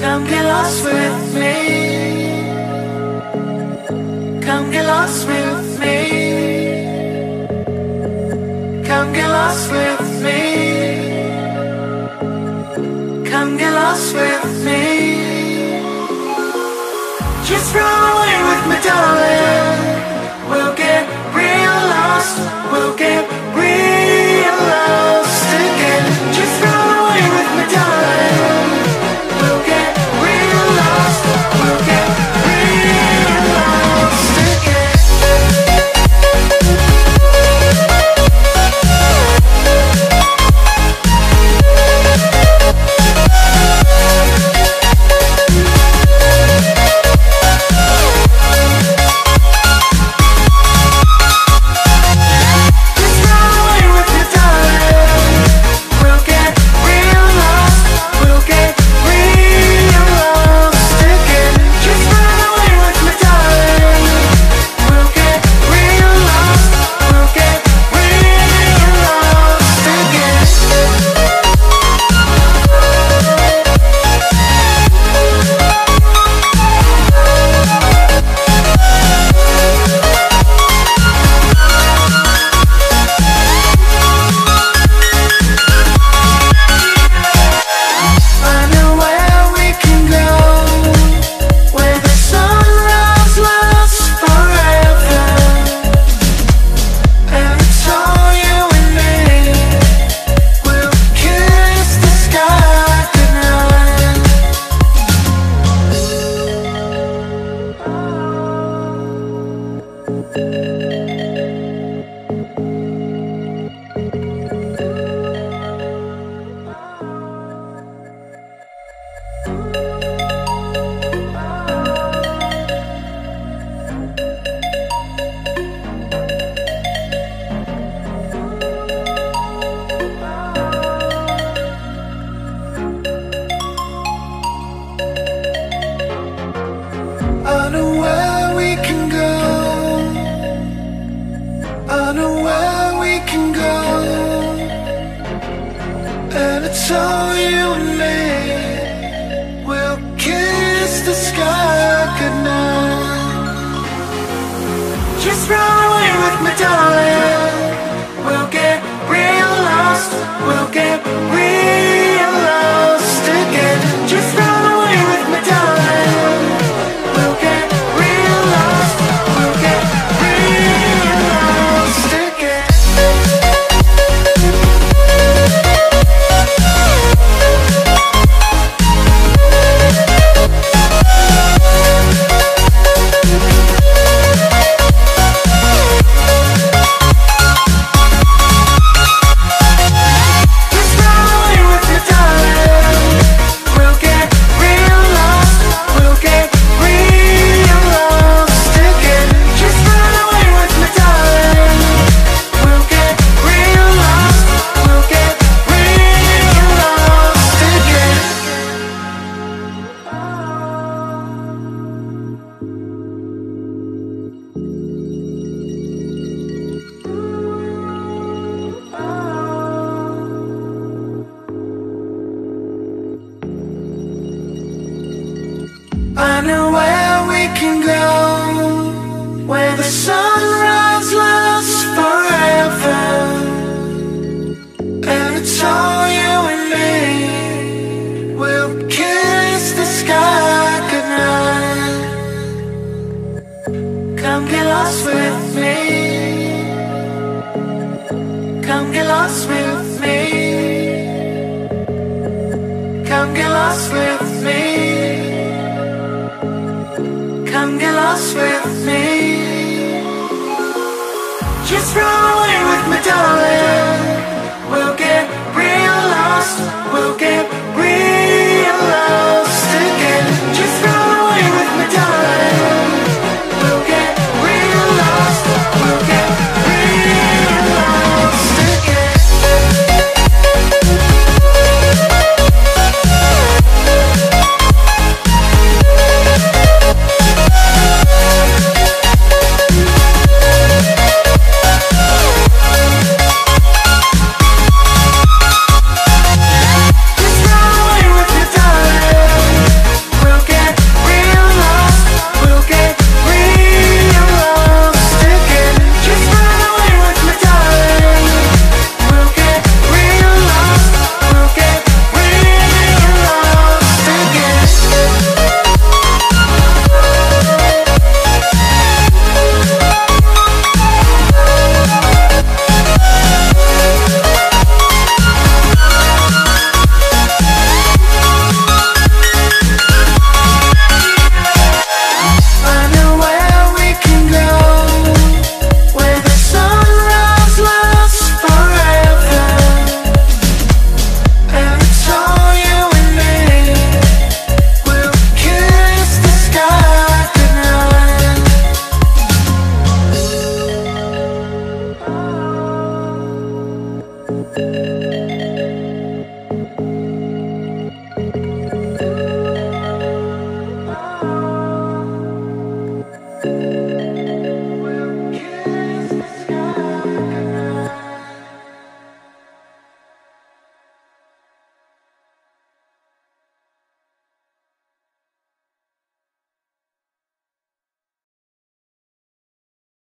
Come get lost with me. Come get lost with me. Come get lost with me. Come get lost with me. Just run away with me, darling. We'll get real lost. We'll get show. glow Where the sunrise lasts forever. And it's all you and me. We'll kiss the sky goodnight. Come get lost with me. Come get lost with me. Come get lost with me. Come get lost with me. Just run away with me, darling.